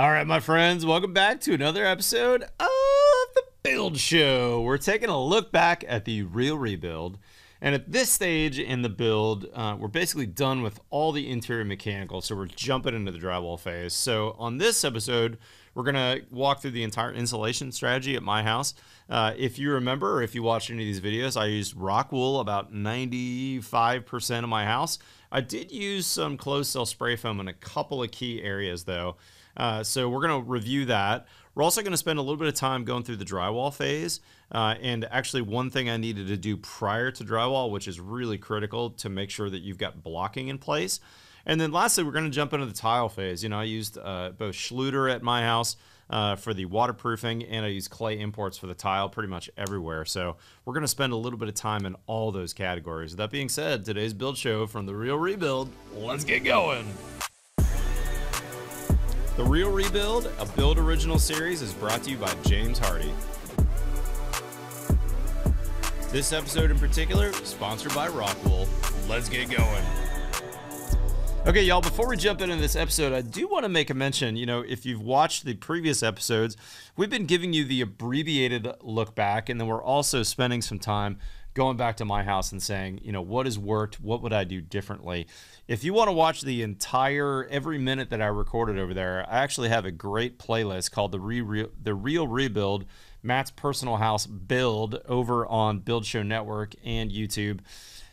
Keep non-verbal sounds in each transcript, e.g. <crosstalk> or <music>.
All right, my friends, welcome back to another episode of the Build Show. We're taking a look back at the real rebuild. And at this stage in the build, uh, we're basically done with all the interior mechanical, so we're jumping into the drywall phase. So on this episode, we're gonna walk through the entire insulation strategy at my house. Uh, if you remember, or if you watched any of these videos, I used rock wool about 95% of my house. I did use some closed cell spray foam in a couple of key areas though. Uh, so we're going to review that. We're also going to spend a little bit of time going through the drywall phase. Uh, and actually, one thing I needed to do prior to drywall, which is really critical to make sure that you've got blocking in place. And then lastly, we're going to jump into the tile phase. You know, I used uh, both Schluter at my house uh, for the waterproofing, and I use clay imports for the tile pretty much everywhere. So we're going to spend a little bit of time in all those categories. That being said, today's build show from the Real Rebuild. Let's get going. The Real Rebuild, a Build Original series, is brought to you by James Hardie. This episode in particular, sponsored by Rockwool. Let's get going. Okay, y'all, before we jump into this episode, I do want to make a mention. You know, if you've watched the previous episodes, we've been giving you the abbreviated look back, and then we're also spending some time going back to my house and saying, you know, what has worked? What would I do differently? If you want to watch the entire every minute that I recorded over there, I actually have a great playlist called the Re, the Real Rebuild Matt's Personal House Build over on Build Show Network and YouTube.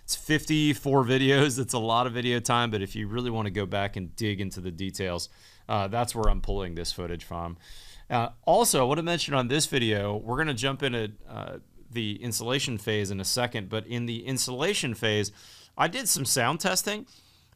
It's 54 <laughs> videos. It's a lot of video time, but if you really want to go back and dig into the details, uh, that's where I'm pulling this footage from. Uh, also, I want to mention on this video, we're going to jump into uh, the insulation phase in a second, but in the insulation phase, I did some sound testing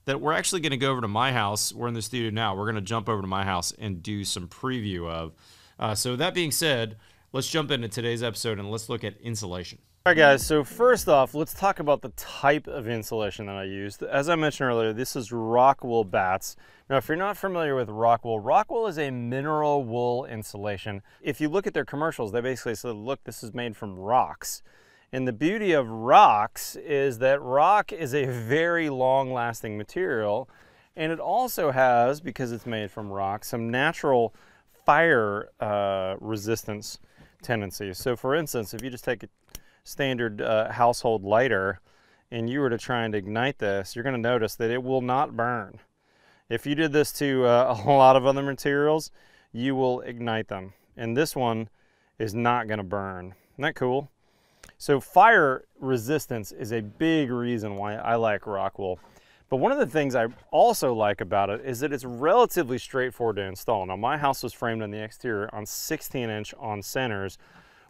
that we're actually going to go over to my house. We're in the studio now. We're going to jump over to my house and do some preview of. Uh, so, that being said, let's jump into today's episode and let's look at insulation. All right, guys, so first off, let's talk about the type of insulation that I used. As I mentioned earlier, this is rock wool batts. Now, if you're not familiar with rock wool, rock wool is a mineral wool insulation. If you look at their commercials, they basically say, look, this is made from rocks. And the beauty of rocks is that rock is a very long lasting material. And it also has, because it's made from rock, some natural fire uh, resistance tendencies. So for instance, if you just take a standard uh, household lighter and you were to try and ignite this, you're going to notice that it will not burn. If you did this to uh, <laughs> a lot of other materials, you will ignite them. And this one is not going to burn. Isn't that cool? So fire resistance is a big reason why I like rock wool. But one of the things I also like about it is that it's relatively straightforward to install. Now my house was framed on the exterior on 16 inch on centers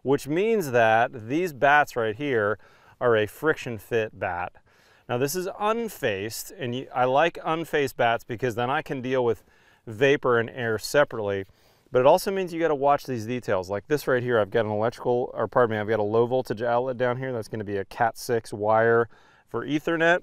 which means that these batts right here are a friction fit batt. Now this is unfaced, and you, I like unfaced batts because then I can deal with vapor and air separately. But it also means you got to watch these details. Like this right here, I've got an electrical, or pardon me, I've got a low voltage outlet down here. That's going to be a Cat 6 wire for Ethernet.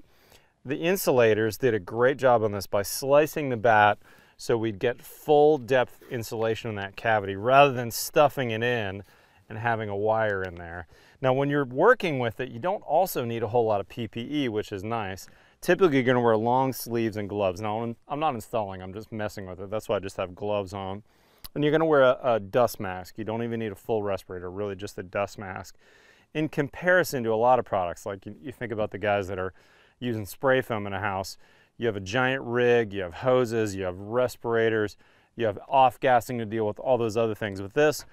The insulators did a great job on this by slicing the batt so we'd get full depth insulation in that cavity rather than stuffing it in and having a wire in there. Now when you're working with it, you don't also need a whole lot of PPE, which is nice. Typically you're gonna wear long sleeves and gloves. Now I'm not installing, I'm just messing with it. That's why I just have gloves on. And you're gonna wear a, a dust mask. You don't even need a full respirator, really just a dust mask. In comparison to a lot of products, like you, you think about the guys that are using spray foam in a house, you have a giant rig, you have hoses, you have respirators, you have off-gassing to deal with all those other things. With this,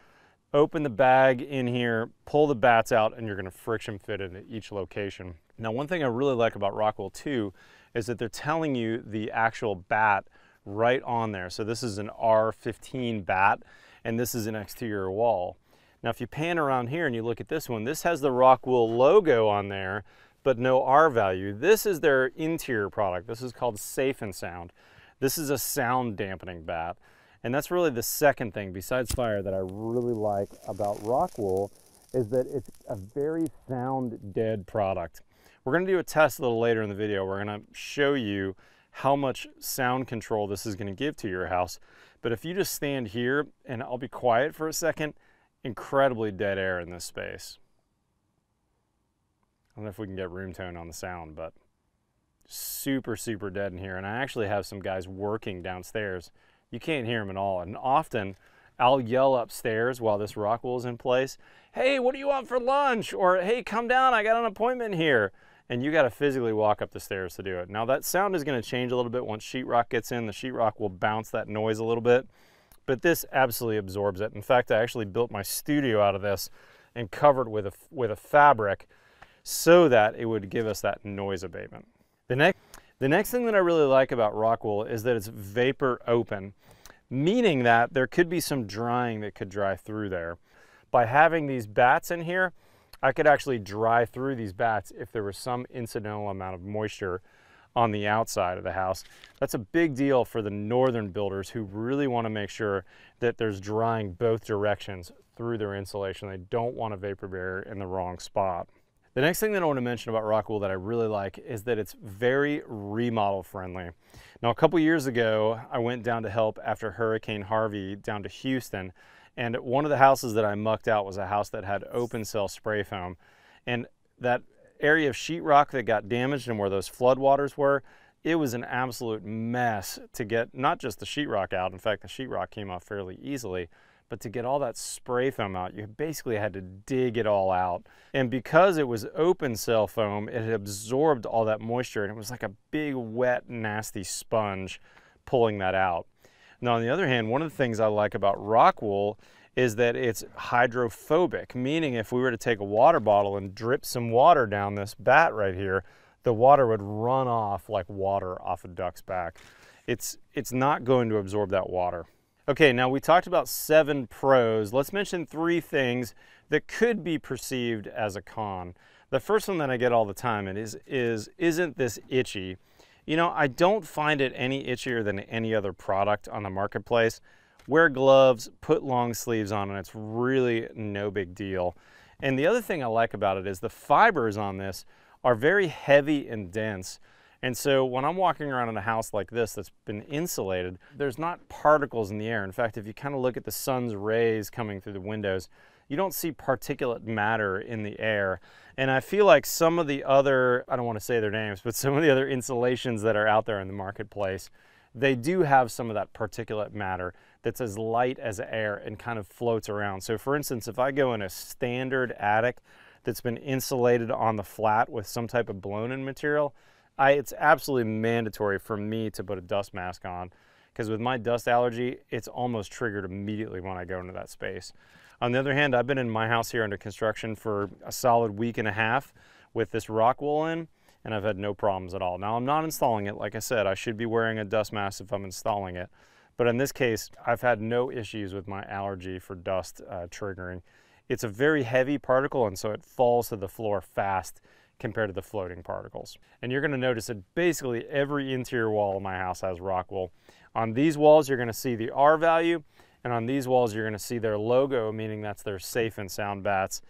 open the bag in here, pull the batts out, and you're gonna friction fit into each location. Now, one thing I really like about rock wool too is that they're telling you the actual batt right on there. So this is an R15 batt, and this is an exterior wall. Now, if you pan around here and you look at this one, this has the rock wool logo on there, but no R value. This is their interior product. This is called Safe and Sound. This is a sound dampening batt. And that's really the second thing besides fire that I really like about rock wool is that it's a very sound dead product. We're gonna do a test a little later in the video. We're gonna show you how much sound control this is gonna give to your house. But if you just stand here and I'll be quiet for a second, incredibly dead air in this space. I don't know if we can get room tone on the sound, but super, super dead in here. And I actually have some guys working downstairs you can't hear them at all. And often I'll yell upstairs while this rock wool is in place, hey, what do you want for lunch? Or hey, come down, I got an appointment here. And you gotta physically walk up the stairs to do it. Now that sound is gonna change a little bit once sheetrock gets in. The sheetrock will bounce that noise a little bit, but this absolutely absorbs it. In fact, I actually built my studio out of this and covered with a, with a fabric so that it would give us that noise abatement. The next, the next thing that I really like about rock wool is that it's vapor open meaning that there could be some drying that could dry through there. By having these batts in here, I could actually dry through these batts if there was some incidental amount of moisture on the outside of the house. That's a big deal for the northern builders who really want to make sure that there's drying both directions through their insulation. They don't want a vapor barrier in the wrong spot. The next thing that I want to mention about rock wool that I really like is that it's very remodel friendly. Now, a couple years ago, I went down to help after Hurricane Harvey down to Houston, and one of the houses that I mucked out was a house that had open cell spray foam. And that area of sheetrock that got damaged and where those floodwaters were, it was an absolute mess to get not just the sheetrock out. In fact, the sheetrock came off fairly easily, but to get all that spray foam out, you basically had to dig it all out. And because it was open cell foam, it absorbed all that moisture and it was like a big, wet, nasty sponge pulling that out. Now, on the other hand, one of the things I like about rock wool is that it's hydrophobic, meaning if we were to take a water bottle and drip some water down this batt right here, the water would run off like water off a duck's back. It's, it's not going to absorb that water. Okay, now we talked about seven pros. Let's mention three things that could be perceived as a con. The first one that I get all the time is, is isn't this itchy? You know, I don't find it any itchier than any other product on the marketplace. Wear gloves, put long sleeves on, and it's really no big deal. And the other thing I like about it is the fibers on this are very heavy and dense. And so when I'm walking around in a house like this that's been insulated, there's not particles in the air. In fact, if you kind of look at the sun's rays coming through the windows, you don't see particulate matter in the air. And I feel like some of the other, I don't want to say their names, but some of the other insulations that are out there in the marketplace, they do have some of that particulate matter that's as light as air and kind of floats around. So for instance, if I go in a standard attic that's been insulated on the flat with some type of blown in material, I, it's absolutely mandatory for me to put a dust mask on because with my dust allergy, it's almost triggered immediately when I go into that space. On the other hand, I've been in my house here under construction for a solid week and a half with this rock wool in, and I've had no problems at all. Now, I'm not installing it. Like I said, I should be wearing a dust mask if I'm installing it. But in this case, I've had no issues with my allergy for dust uh, triggering. It's a very heavy particle, and so it falls to the floor fast compared to the floating particles. And you're gonna notice that basically every interior wall of my house has rock wool. On these walls, you're gonna see the R value, and on these walls, you're gonna see their logo, meaning that's their safe and sound batts.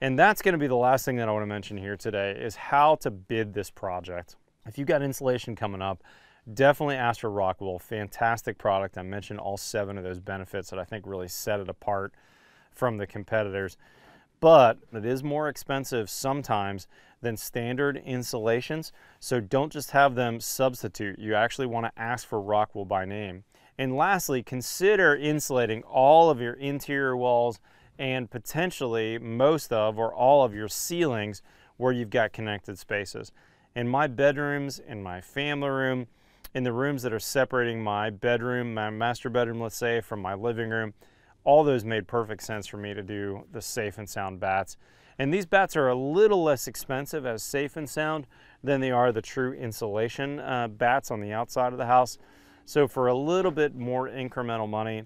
And that's gonna be the last thing that I wanna mention here today is how to bid this project. If you've got insulation coming up, definitely ask for rock wool. Fantastic product. I mentioned all seven of those benefits that I think really set it apart from the competitors but it is more expensive sometimes than standard insulations. So don't just have them substitute. You actually want to ask for rock wool by name. And lastly, consider insulating all of your interior walls and potentially most of or all of your ceilings where you've got connected spaces. In my bedrooms, in my family room, in the rooms that are separating my bedroom, my master bedroom, let's say, from my living room, all those made perfect sense for me to do the safe and sound batts. And these batts are a little less expensive as safe and sound than they are the true insulation uh, batts on the outside of the house. So for a little bit more incremental money,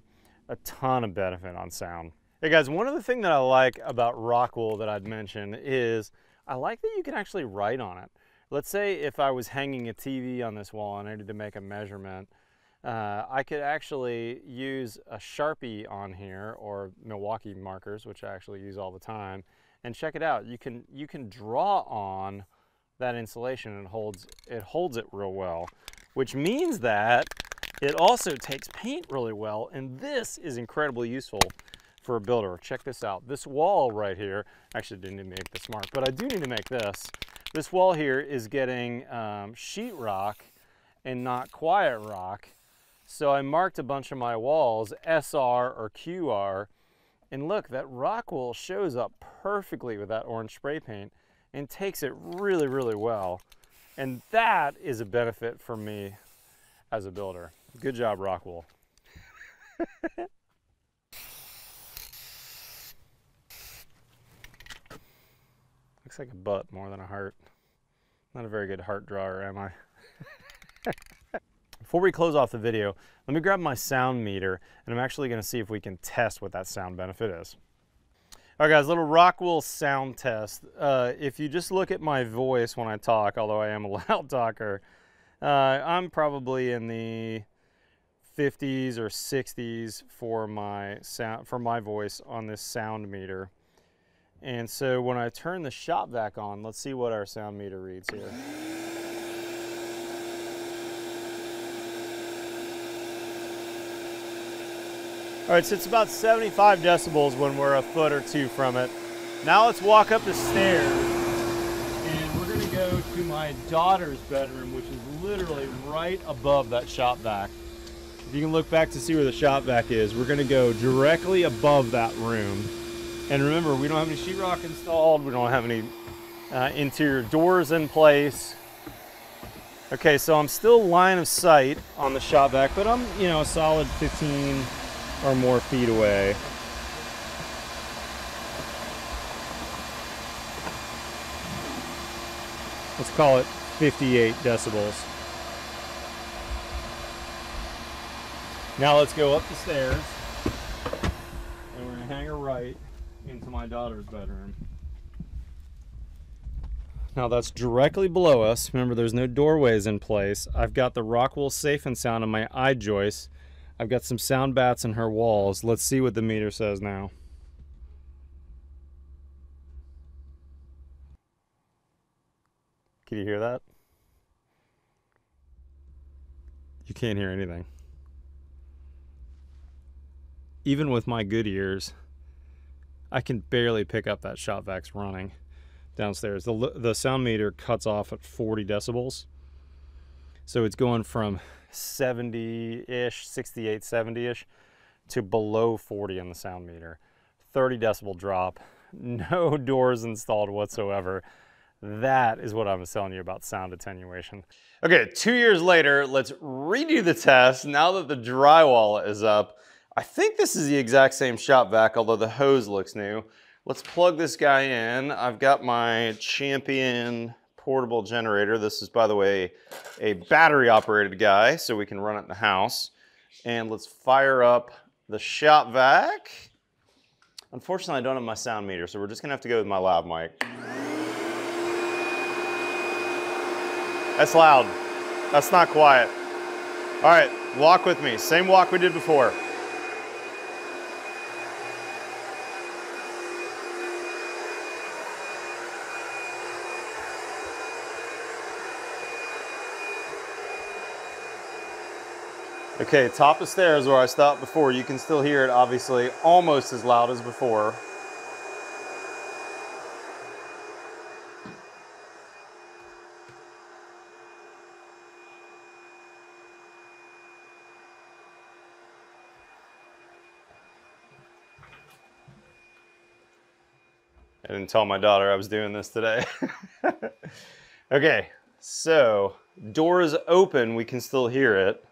a ton of benefit on sound. Hey guys, one other thing that I like about rock wool that I'd mention is I like that you can actually write on it. Let's say if I was hanging a TV on this wall and I needed to make a measurement, uh, I could actually use a Sharpie on here or Milwaukee markers, which I actually use all the time, and check it out. You can, you can draw on that insulation and it holds, it holds it real well, which means that it also takes paint really well, and this is incredibly useful for a builder. Check this out. This wall right here, actually didn't need to make this mark, but I do need to make this. This wall here is getting um, sheetrock and not quiet rock So I marked a bunch of my walls SR or QR. And look, that rock wool shows up perfectly with that orange spray paint and takes it really, really well. And that is a benefit for me as a builder. Good job, rock wool. <laughs> Looks like a butt more than a heart. Not a very good heart drawer, am I? Before we close off the video, let me grab my sound meter and I'm actually gonna see if we can test what that sound benefit is. All right guys, little Rockwool sound test. Uh, if you just look at my voice when I talk, although I am a <laughs> loud talker, uh, I'm probably in the 50s or 60s for my sound for my voice on this sound meter. And so when I turn the shop vac on, let's see what our sound meter reads here. All right, so it's about 75 decibels when we're a foot or two from it. Now let's walk up the stairs and we're gonna go to my daughter's bedroom, which is literally right above that shop vac. If you can look back to see where the shop vac is, we're gonna go directly above that room. And remember, we don't have any sheetrock installed. We don't have any uh, interior doors in place. Okay, so I'm still line of sight on the shop vac, but I'm, you know, a solid 15 or more feet away. Let's call it 58 decibels. Now let's go up the stairs and we're gonna hang a right into my daughter's bedroom. Now that's directly below us. Remember there's no doorways in place. I've got the Rockwool safe and sound on my I-joist I've got some sound batts in her walls. Let's see what the meter says now. Can you hear that? You can't hear anything. Even with my good ears, I can barely pick up that shop vacs running downstairs. The, the sound meter cuts off at 40 decibels. So it's going from 70-ish, 68, 70-ish to below 40 on the sound meter. 30 decibel drop, <laughs> no doors installed whatsoever. That is what I was telling you about sound attenuation. Okay, two years later, let's redo the test. Now that the drywall is up, I think this is the exact same shop vac, although the hose looks new. Let's plug this guy in. I've got my Champion portable generator. This is, by the way, a battery operated guy, so we can run it in the house. And let's fire up the shop vac. Unfortunately, I don't have my sound meter, so we're just gonna have to go with my lav mic. That's loud. That's not quiet. All right, walk with me. Same walk we did before. Okay, top of stairs where I stopped before. You can still hear it, obviously, almost as loud as before. I didn't tell my daughter I was doing this today. <laughs> okay, so doors open, we can still hear it.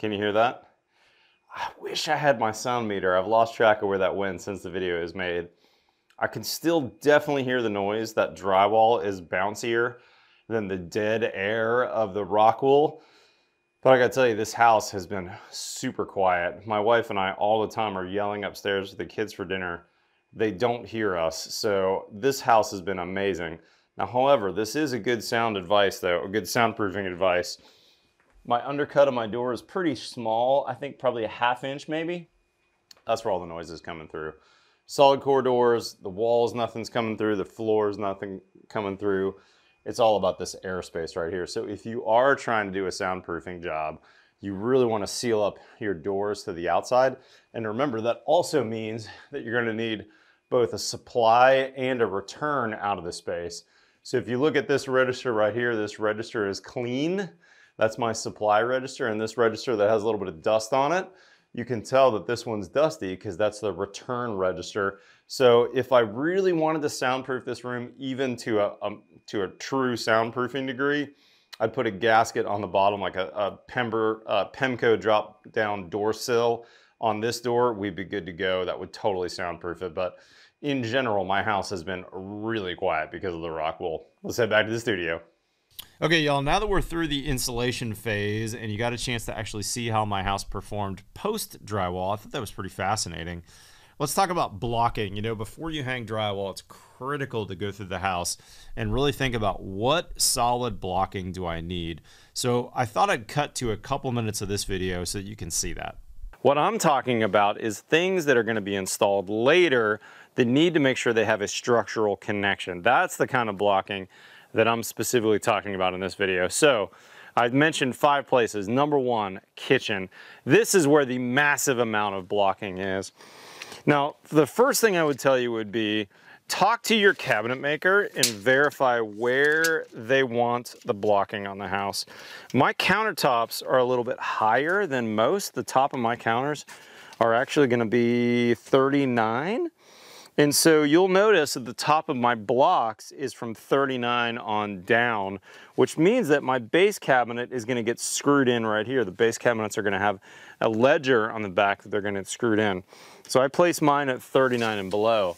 Can you hear that? I wish I had my sound meter. I've lost track of where that went since the video is made. I can still definitely hear the noise. That drywall is bouncier than the dead air of the Rockwool. But I gotta tell you, this house has been super quiet. My wife and I all the time are yelling upstairs with the kids for dinner. They don't hear us, so this house has been amazing. Now, however, this is a good sound advice though, a good soundproofing advice. My undercut of my door is pretty small. I think probably a half inch maybe. That's where all the noise is coming through. Solid core doors, the walls, nothing's coming through. The floors, nothing coming through. It's all about this airspace right here. So if you are trying to do a soundproofing job, you really want to seal up your doors to the outside. And remember, that also means that you're going to need both a supply and a return out of the space. So if you look at this register right here, this register is clean. That's my supply register and this register that has a little bit of dust on it, you can tell that this one's dusty because that's the return register. So if I really wanted to soundproof this room even to a, a to a true soundproofing degree, I'd put a gasket on the bottom like a, a Pember, uh, Pemko drop down door sill on this door, we'd be good to go. That would totally soundproof it. But in general, my house has been really quiet because of the rock wool. Let's head back to the studio. Okay, y'all, now that we're through the insulation phase and you got a chance to actually see how my house performed post drywall, I thought that was pretty fascinating. Let's talk about blocking. You know, before you hang drywall, it's critical to go through the house and really think about what solid blocking do I need. So I thought I'd cut to a couple minutes of this video so that you can see that. What I'm talking about is things that are going to be installed later that need to make sure they have a structural connection. That's the kind of blocking that I'm specifically talking about in this video. So I've mentioned five places. Number one, kitchen. This is where the massive amount of blocking is. Now, the first thing I would tell you would be talk to your cabinet maker and verify where they want the blocking on the house. My countertops are a little bit higher than most. The top of my counters are actually gonna be 39. And so you'll notice that the top of my blocks is from 39 on down, which means that my base cabinet is gonna get screwed in right here. The base cabinets are gonna have a ledger on the back that they're gonna screw in. So I place mine at 39 and below.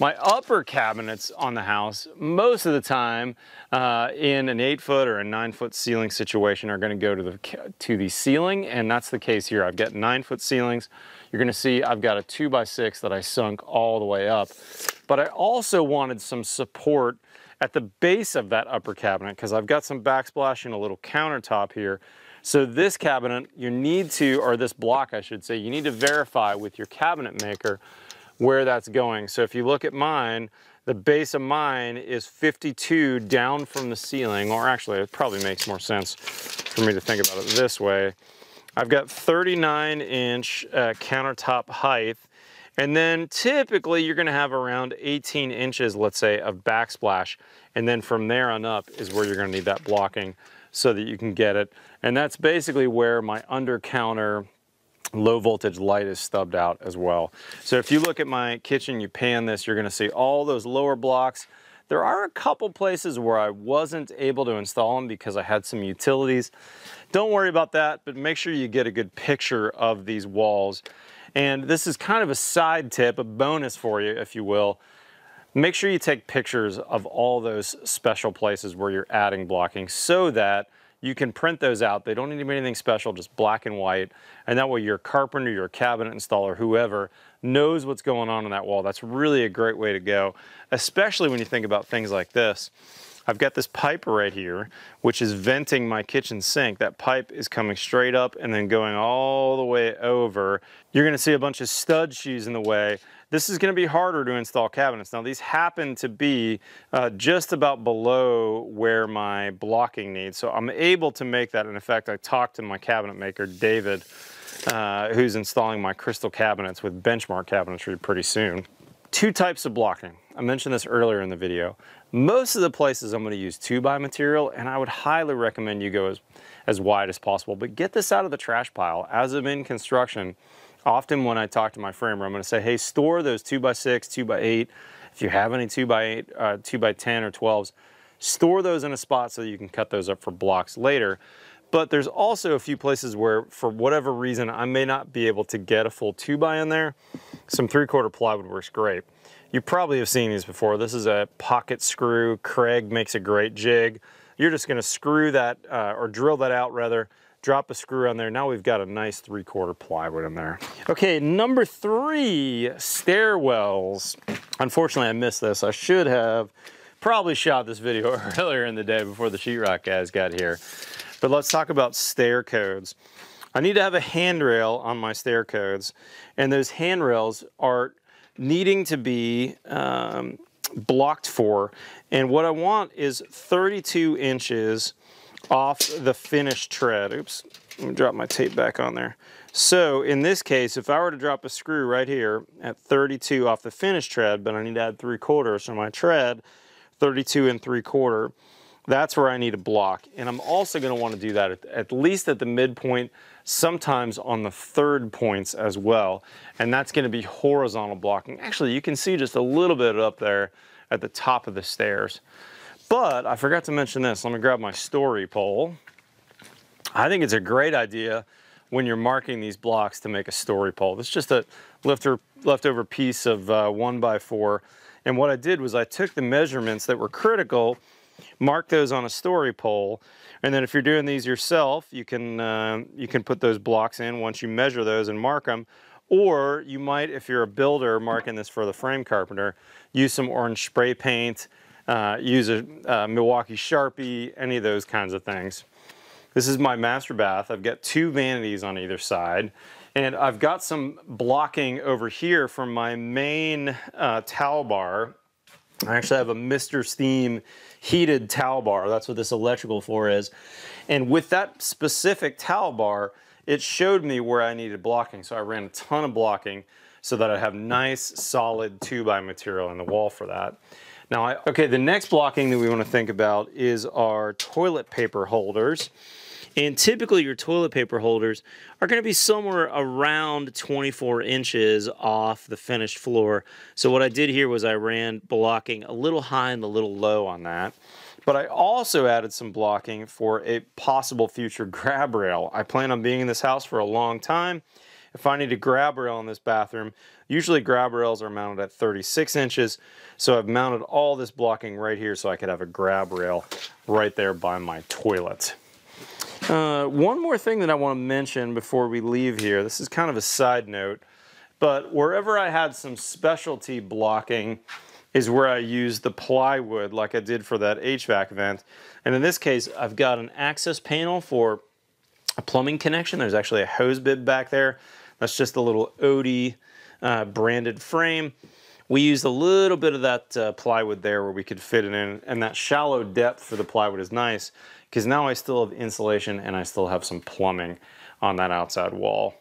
My upper cabinets on the house, most of the time uh, in an eight foot or a nine foot ceiling situation are gonna go to the, to the ceiling and that's the case here. I've got nine foot ceilings. You're gonna see I've got a two by six that I sunk all the way up. But I also wanted some support at the base of that upper cabinet because I've got some backsplash and a little countertop here so this cabinet, you need to, or this block I should say, you need to verify with your cabinet maker where that's going. So if you look at mine, the base of mine is 52 down from the ceiling, or actually it probably makes more sense for me to think about it this way. I've got 39 inch uh, countertop height, and then typically you're gonna have around 18 inches, let's say, of backsplash. And then from there on up is where you're gonna need that blocking so that you can get it. And that's basically where my under counter low voltage light is stubbed out as well. So if you look at my kitchen, you pan this, you're gonna see all those lower blocks. There are a couple places where I wasn't able to install them because I had some utilities. Don't worry about that, but make sure you get a good picture of these walls. And this is kind of a side tip, a bonus for you, if you will. Make sure you take pictures of all those special places where you're adding blocking so that you can print those out. They don't need to be anything special, just black and white. And that way your carpenter, your cabinet installer, whoever knows what's going on in that wall. That's really a great way to go, especially when you think about things like this. I've got this pipe right here, which is venting my kitchen sink. That pipe is coming straight up and then going all the way over. You're gonna see a bunch of stud shoes in the way. This is gonna be harder to install cabinets. Now these happen to be uh, just about below where my blocking needs. So I'm able to make that. And in fact, I talked to my cabinet maker, David, uh, who's installing my crystal cabinets with benchmark cabinetry pretty soon. Two types of blocking. I mentioned this earlier in the video. Most of the places I'm gonna use two by material and I would highly recommend you go as, as wide as possible, but get this out of the trash pile. As I'm in construction, often when I talk to my framer, I'm gonna say, hey, store those two by six, two by eight. If you have any two by eight, uh, two by 10 or 12s, store those in a spot so you can cut those up for blocks later. But there's also a few places where, for whatever reason, I may not be able to get a full two by in there. Some three quarter plywood works great. You probably have seen these before. This is a pocket screw. Kreg makes a great jig. You're just gonna screw that, uh, or drill that out rather, drop a screw on there. Now we've got a nice three quarter plywood in there. Okay, number three, stairwells. Unfortunately, I missed this. I should have probably shot this video <laughs> earlier in the day before the sheetrock guys got here. But let's talk about stair codes. I need to have a handrail on my stair codes, and those handrails are needing to be um, blocked for. And what I want is 32 inches off the finished tread. Oops, let me drop my tape back on there. So in this case, if I were to drop a screw right here at 32 off the finished tread, but I need to add three quarters, so my tread, 32 and three quarter, that's where I need a block. And I'm also gonna to want to do that at, at least at the midpoint, sometimes on the third points as well. And that's gonna be horizontal blocking. Actually, you can see just a little bit up there at the top of the stairs. But I forgot to mention this. Let me grab my story pole. I think it's a great idea when you're marking these blocks to make a story pole. It's just a leftover, leftover piece of uh, one by four. And what I did was I took the measurements that were critical, marked those on a story pole, and then if you're doing these yourself, you can, uh, you can put those blocks in once you measure those and mark them. Or you might, if you're a builder marking this for the frame carpenter, use some orange spray paint, uh, use a uh, Milwaukee Sharpie, any of those kinds of things. This is my master bath. I've got two vanities on either side. And I've got some blocking over here from my main uh, towel bar. I actually have a Mr. Steam heated towel bar. That's what this electrical floor is. And with that specific towel bar, it showed me where I needed blocking. So I ran a ton of blocking so that I have nice solid two by material in the wall for that. Now, I, okay, the next blocking that we want to think about is our toilet paper holders. And typically your toilet paper holders are going to be somewhere around 24 inches off the finished floor. So what I did here was I ran blocking a little high and a little low on that. But I also added some blocking for a possible future <laughs> grab rail. I plan on being in this house for a long time. If I need a grab rail in this bathroom, usually grab rails are mounted at 36 inches. So I've mounted all this blocking right here so I could have a grab rail right there by my toilet. Uh, one more thing that I want to mention before we leave here, this is kind of a side note, but wherever I had some specialty blocking is where I use the plywood like I did for that HVAC vent. And in this case, I've got an access panel for a plumbing connection. There's actually a hose bib back there. That's just a little Oatey uh, branded frame. We used a little bit of that uh, plywood there where we could fit it in, and that shallow depth for the plywood is nice because now I still have insulation and I still have some plumbing on that outside wall.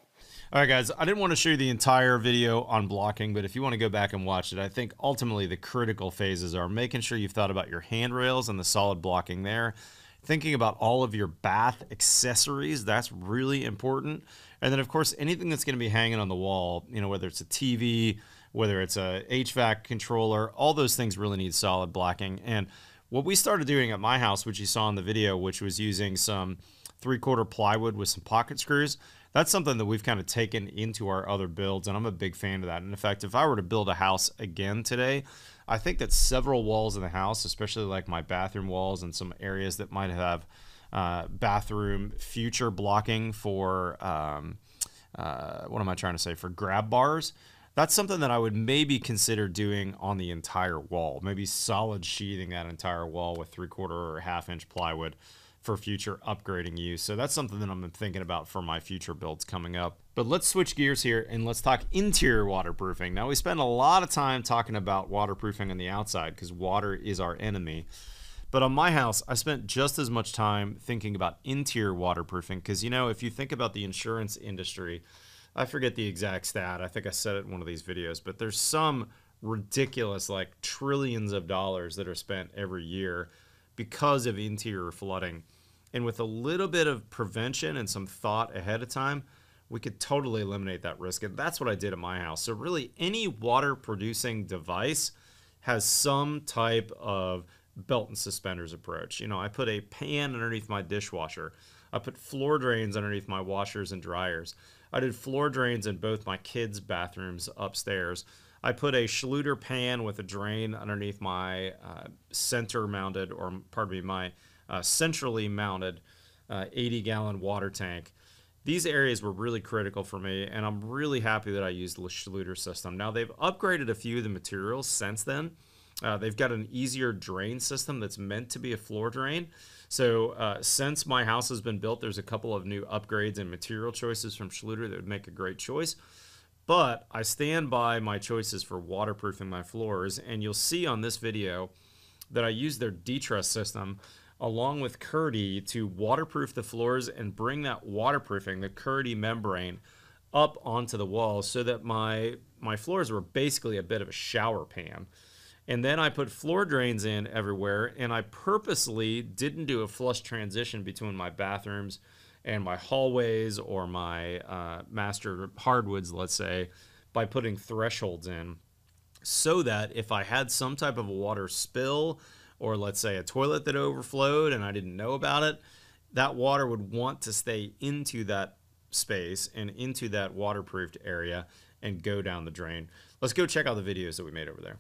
All right, guys, I didn't want to show you the entire video on blocking, but if you want to go back and watch it, I think ultimately the critical phases are making sure you've thought about your handrails and the solid blocking there, thinking about all of your bath accessories, that's really important. And then, of course, anything that's going to be hanging on the wall, you know, whether it's a TV, whether it's a HVAC controller, all those things really need solid blocking. And what we started doing at my house, which you saw in the video, which was using some three quarter plywood with some pocket screws, that's something that we've kind of taken into our other builds, and I'm a big fan of that. And in fact, if I were to build a house again today, I think that several walls in the house, especially like my bathroom walls and some areas that might have uh, bathroom future blocking for um, uh, what am I trying to say for grab bars, that's something that I would maybe consider doing on the entire wall. Maybe solid sheathing that entire wall with three quarter or half inch plywood for future upgrading use. So that's something that I'm thinking about for my future builds coming up. But let's switch gears here and let's talk interior waterproofing. Now we spend a lot of time talking about waterproofing on the outside because water is our enemy. But on my house, I spent just as much time thinking about interior waterproofing because, you know, if you think about the insurance industry, I forget the exact stat. I think I said it in one of these videos, but there's some ridiculous, like trillions of dollars that are spent every year because of interior flooding. And with a little bit of prevention and some thought ahead of time, we could totally eliminate that risk. And that's what I did at my house. So, really, any water producing device has some type of belt and suspenders approach. You know, I put a pan underneath my dishwasher, I put floor drains underneath my washers and dryers. I did floor drains in both my kids' bathrooms upstairs. I put a Schluter pan with a drain underneath my uh, center mounted, or pardon me, my uh, centrally mounted uh, 80 gallon water tank. These areas were really critical for me, and I'm really happy that I used the Schluter system. Now, they've upgraded a few of the materials since then. Uh, they've got an easier drain system that's meant to be a floor drain. So uh, since my house has been built, there's a couple of new upgrades and material choices from Schluter that would make a great choice. But I stand by my choices for waterproofing my floors, and you'll see on this video that I use their Ditra system along with Kerdi to waterproof the floors and bring that waterproofing, the Kerdi membrane, up onto the wall so that my my floors were basically a bit of a shower pan. And then I put floor drains in everywhere, and I purposely didn't do a flush transition between my bathrooms and my hallways or my uh, master hardwoods, let's say, by putting thresholds in so that if I had some type of a water spill or let's say a toilet that overflowed and I didn't know about it, that water would want to stay into that space and into that waterproofed area and go down the drain. Let's go check out the videos that we made over there.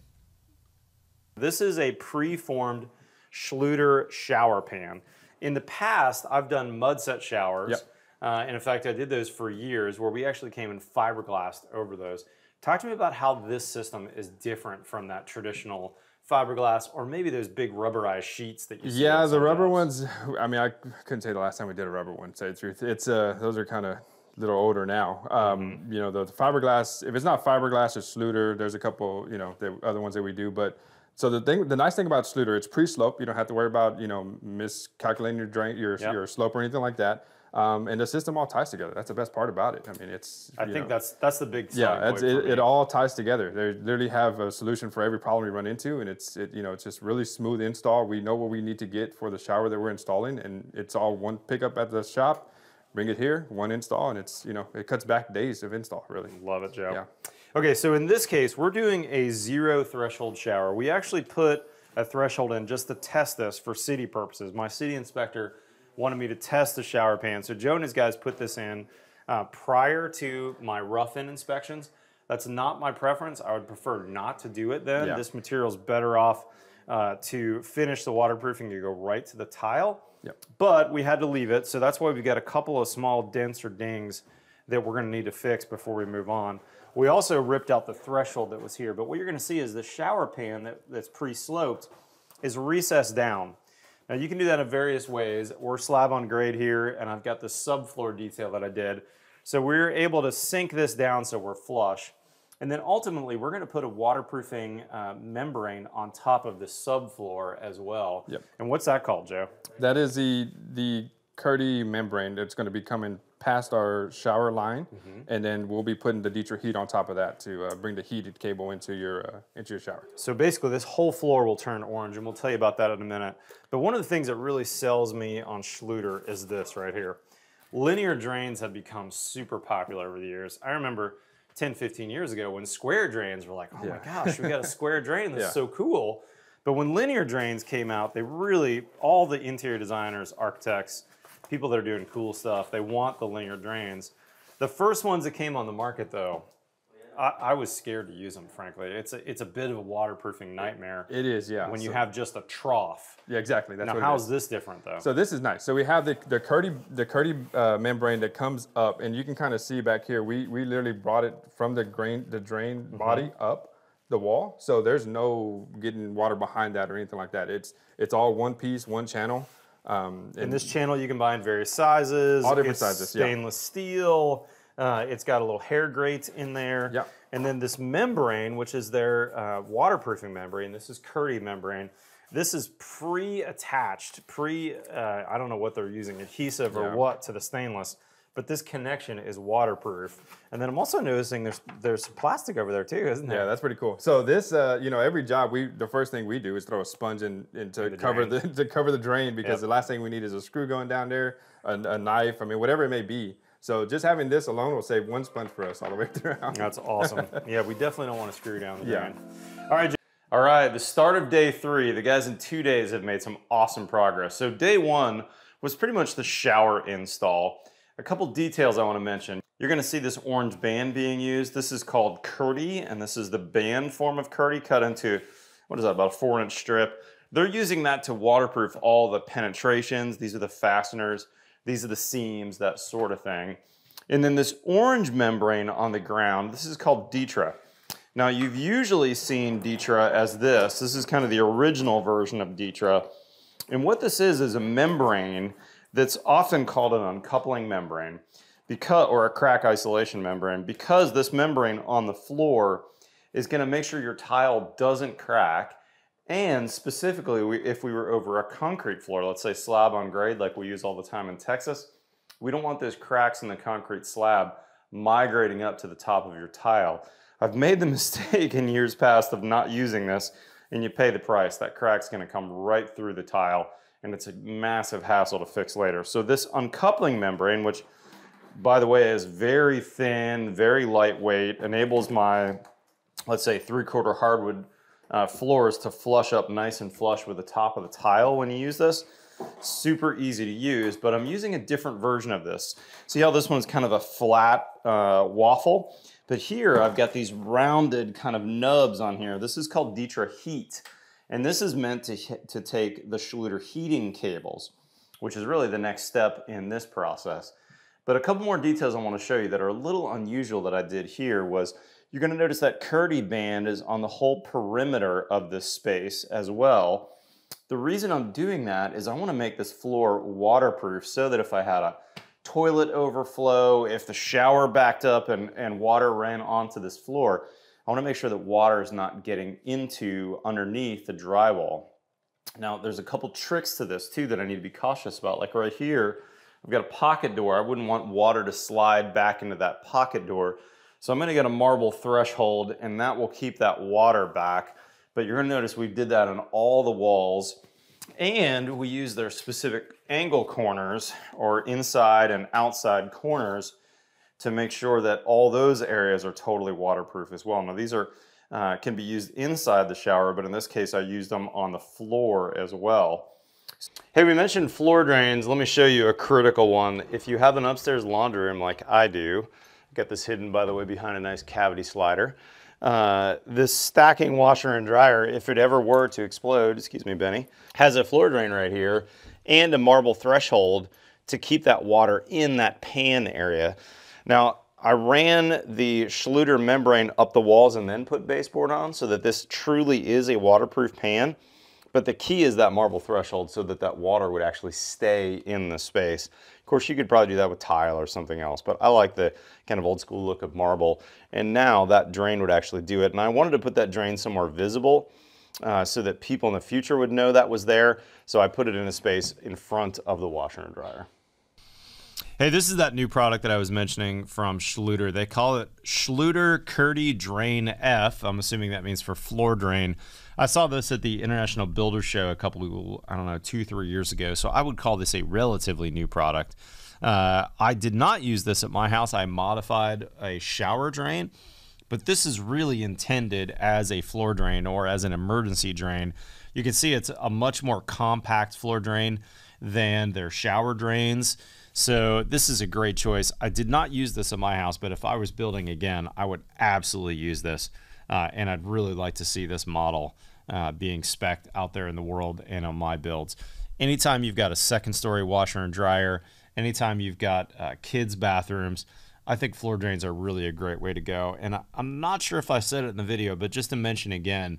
This is a pre-formed Schluter shower pan. In the past, I've done mud set showers. Yep. Uh, and in fact, I did those for years where we actually came in fiberglass over those. Talk to me about how this system is different from that traditional fiberglass or maybe those big rubberized sheets that you see. Yeah, the rubber ones. I mean, I couldn't say the last time we did a rubber one. To say the truth, it's uh, those are kind of little older now. Um, Mm-hmm. You know, the, fiberglass. If it's not fiberglass or Schluter, there's a couple. You know, the other ones that we do. But so the thing, the nice thing about Schluter, it's pre-slope. You don't have to worry about you know miscalculating your drain, your Yep. your slope or anything like that. Um, and the system all ties together. That's the best part about it. I mean, it's. I think know, that's that's the big yeah, it, it all ties together. They literally have a solution for every problem we run into, and it's it, you know it's just really smooth install. We know what we need to get for the shower that we're installing, and it's all one pickup at the shop, bring it here, one install, and it's you know it cuts back days of install really. Love it, Joe. Yeah. Okay, so in this case, we're doing a zero threshold shower. We actually put a threshold in just to test this for city purposes. My city inspector wanted me to test the shower pan. So Joe and his guys put this in uh, prior to my rough-in inspections. That's not my preference. I would prefer not to do it then. Yeah. This material is better off uh, to finish the waterproofing to go right to the tile. Yep. But we had to leave it, so that's why we've got a couple of small dents or dings that we're gonna need to fix before we move on. We also ripped out the threshold that was here, but what you're gonna see is the shower pan that, that's pre-sloped is recessed down. Now you can do that in various ways. We're slab on grade here, and I've got the subfloor detail that I did. So we're able to sink this down so we're flush. And then ultimately, we're gonna put a waterproofing uh, membrane on top of the subfloor as well. Yep. And what's that called, Joe? That is the the Kerdi membrane that's going to be coming past our shower line, and then we'll be putting the Ditra-Heat on top of that to uh, bring the heated cable into your uh, into your shower. So basically, this whole floor will turn orange, and we'll tell you about that in a minute. But one of the things that really sells me on Schluter is this right here. Linear drains have become super popular over the years. I remember 10, 15 years ago when square drains were like, oh my gosh, we got a square drain. That's <laughs> Yeah. so cool. But when linear drains came out, they really, all the interior designers, architects, people that are doing cool stuff, they want the linear drains. The first ones that came on the market, though, I, I was scared to use them, frankly. It's a, it's a bit of a waterproofing nightmare It is, yeah. when you have just a trough. yeah, exactly. That's Now, how's this different, though? So this is nice. So we have the the Kerdi the Kerdi uh, membrane that comes up, and you can kind of see back here. We we literally brought it from the grain the drain Mm-hmm. body up the wall. So there's no getting water behind that or anything like that. It's it's all one piece, one channel. Um, In this channel, you can buy in various sizes. All different It's sizes, yeah. Stainless steel. Uh, it's got a little hair grate in there. Yeah. And then this membrane, which is their uh, waterproofing membrane. This is Kerdi membrane. This is pre-attached, pre, uh, I don't know what they're using, adhesive or Yeah. what to the stainless, but this connection is waterproof. And then I'm also noticing there's there's some plastic over there too, isn't there? Yeah, that's pretty cool. So this, uh, you know, every job we the first thing we do is throw a sponge in, in to the cover drain. the <laughs> to cover the drain because Yep. the last thing we need is a screw going down there, a, a knife. I mean, whatever it may be. So just having this alone will save one sponge for us all the way <laughs> through. That's awesome. yeah, we definitely don't want to screw down the Yeah. drain. All right, all right. The start of day three. The guys in two days have made some awesome progress. So day one was pretty much the shower install. A couple details I want to mention. You're going to see this orange band being used. This is called Kerdi, and this is the band form of Kerdi cut into what is that? About a four-inch strip. They're using that to waterproof all the penetrations. These are the fasteners. These are the seams, that sort of thing. And then this orange membrane on the ground, this is called Ditra. Now you've usually seen Ditra as this. This is kind of the original version of Ditra. And what this is is a membrane that's often called an uncoupling membrane because or a crack isolation membrane because this membrane on the floor is going to make sure your tile doesn't crack and specifically we, if we were over a concrete floor let's say slab on grade like we use all the time in texas we don't want those cracks in the concrete slab migrating up to the top of your tile. I've made the <laughs> mistake in years past of not using this and you pay the price. That crack's gonna come right through the tile and it's a massive hassle to fix later. So this uncoupling membrane, which by the way is very thin, very lightweight, enables my, let's say three quarter hardwood uh, floors to flush up nice and flush with the top of the tile when you use this. Super easy to use, but I'm using a different version of this. See how this one's kind of a flat uh, waffle? But here I've got these rounded kind of nubs on here. This is called Ditra Heat. And this is meant to, to take the Schluter heating cables, which is really the next step in this process. But a couple more details I want to show you that are a little unusual that I did here was you're going to notice that Kerdi band is on the whole perimeter of this space as well. The reason I'm doing that is I want to make this floor waterproof so that if I had a toilet overflow, if the shower backed up and, and water ran onto this floor, I want to make sure that water is not getting into underneath the drywall. Now, there's a couple tricks to this too that I need to be cautious about. Like right here, I've got a pocket door. I wouldn't want water to slide back into that pocket door. So I'm gonna get a marble threshold and that will keep that water back. But you're gonna notice we did that on all the walls and we use their specific angle corners or inside and outside corners to make sure that all those areas are totally waterproof as well. Now these are uh, can be used inside the shower, but in this case I used them on the floor as well. Hey, we mentioned floor drains. Let me show you a critical one. If you have an upstairs laundry room like I do, I got this hidden by the way behind a nice cavity slider. Uh, this stacking washer and dryer, if it ever were to explode, excuse me, Benny, has a floor drain right here and a marble threshold to keep that water in that pan area. Now, I ran the Schluter membrane up the walls and then put baseboard on so that this truly is a waterproof pan. But the key is that marble threshold so that that water would actually stay in the space. Of course, you could probably do that with tile or something else, but I like the kind of old school look of marble. And now that drain would actually do it. And I wanted to put that drain somewhere visible uh, so that people in the future would know that was there. So I put it in a space in front of the washer and dryer. Hey, this is that new product that I was mentioning from Schluter. They call it Schluter Kerdi Drain F. I'm assuming that means for floor drain. I saw this at the International Builder Show a couple, I don't know, two, three years ago. So I would call this a relatively new product. Uh, I did not use this at my house. I modified a shower drain, but this is really intended as a floor drain or as an emergency drain. You can see it's a much more compact floor drain than their shower drains. So this is a great choice. I did not use this in my house, but if I was building again, I would absolutely use this. Uh, and I'd really like to see this model uh, being spec'd out there in the world and on my builds. Anytime you've got a second story washer and dryer, anytime you've got uh, kids' bathrooms, I think floor drains are really a great way to go. And I, I'm not sure if I said it in the video, but just to mention again,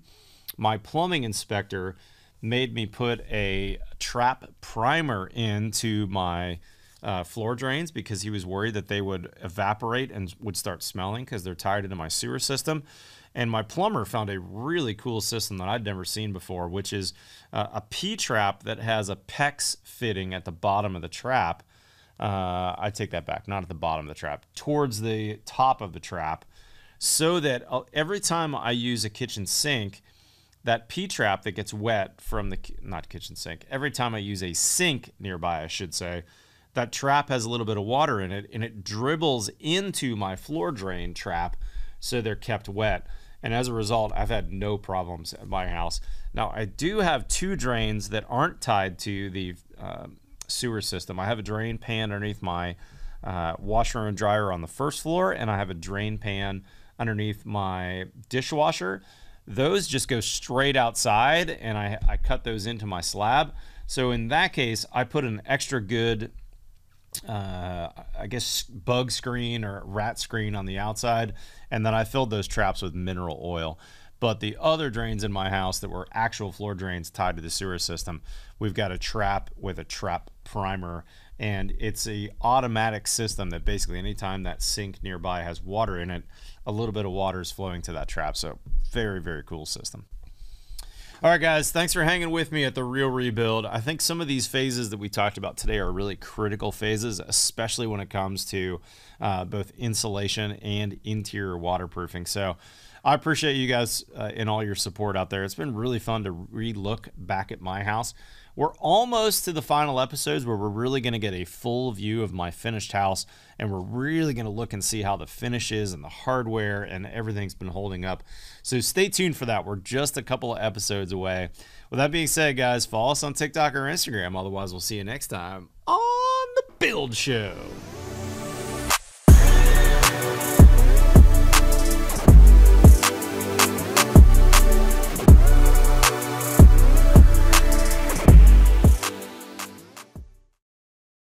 my plumbing inspector made me put a trap primer into my uh, floor drains because he was worried that they would evaporate and would start smelling because they're tied into my sewer system. And my plumber found a really cool system that I'd never seen before, which is uh, a P trap that has a PEX fitting at the bottom of the trap. Uh, I take that back, not at the bottom of the trap, towards the top of the trap, so that uh, every time I use a kitchen sink, that P trap that gets wet from the not kitchen sink, every time I use a sink nearby, I should say, that trap has a little bit of water in it and it dribbles into my floor drain trap so they're kept wet. And as a result, I've had no problems at my house. Now, I do have two drains that aren't tied to the uh, sewer system. I have a drain pan underneath my uh, washer and dryer on the first floor, and I have a drain pan underneath my dishwasher. Those just go straight outside, and I, I cut those into my slab. So in that case, I put an extra good uh, I guess bug screen or rat screen on the outside, and then I filled those traps with mineral oil. But the other drains in my house that were actual floor drains tied to the sewer system, we've got a trap with a trap primer, and it's a automatic system that basically anytime that sink nearby has water in it, a little bit of water is flowing to that trap. So very very cool system. All right, guys, thanks for hanging with me at the Real Rebuild. I think some of these phases that we talked about today are really critical phases, especially when it comes to uh, both insulation and interior waterproofing. So I appreciate you guys uh, and all your support out there. It's been really fun to re look back at my house. We're almost to the final episodes where we're really going to get a full view of my finished house and we're really going to look and see how the finishes and the hardware and everything's been holding up. So stay tuned for that. We're just a couple of episodes away. With that being said, guys, follow us on TikTok or Instagram. Otherwise, we'll see you next time on The Build Show.